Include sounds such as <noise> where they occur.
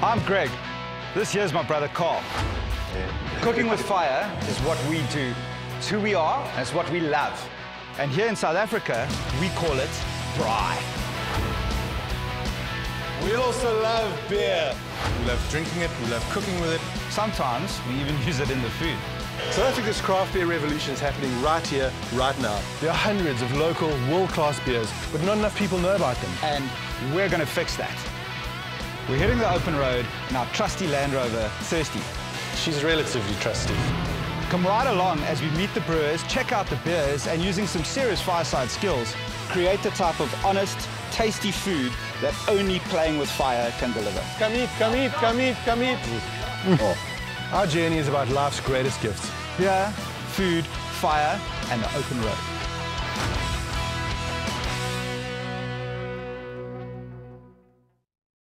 I'm Greg. This here's my brother Karl. Cooking with fire is what we do. It's who we are, and it's what we love. And here in South Africa, we call it braai. We also love beer. We love drinking it, we love cooking with it. Sometimes we even <laughs> use it in the food. South Africa's craft beer revolution is happening right here, right now. There are hundreds of local, world-class beers, but not enough people know about them. And we're going to fix that. We're hitting the open road in our trusty Land Rover, Thirsty. She's relatively trusty. Come right along as we meet the brewers, check out the beers, and using some serious fireside skills, create the type of honest, tasty food that only playing with fire can deliver. Come eat, come eat, come eat, come eat. <laughs> Oh, our journey is about life's greatest gifts. Beer, food, fire, and the open road.